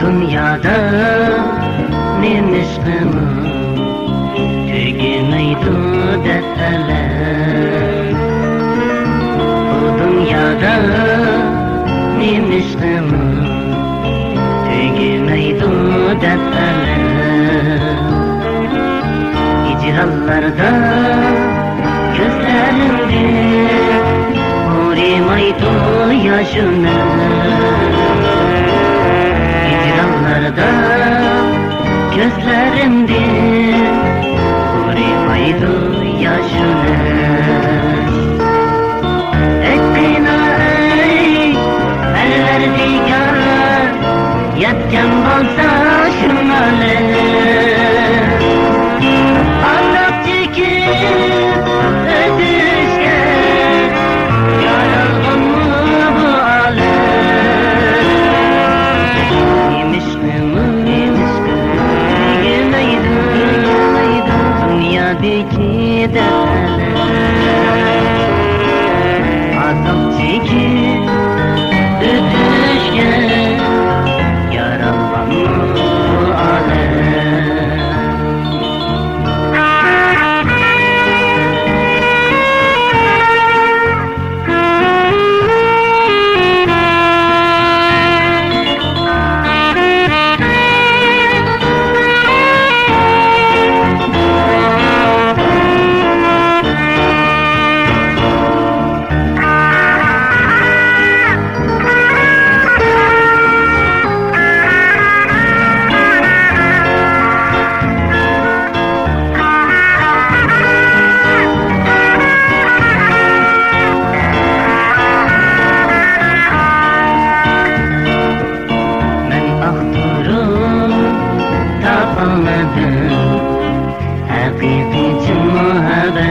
dünyada nemişkimi tügümeydu dertler Bu dünyada nemişkimi tügümeydu dertler Hicrallarda gözlerimde Uğramaydı yaşını Hicranlarda gözlerimde Uğramaydı yaşını Ettina ey Perverdigar Yatkan bolsa şunalı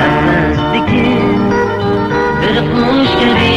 At nasıl begin. bir kuş gibi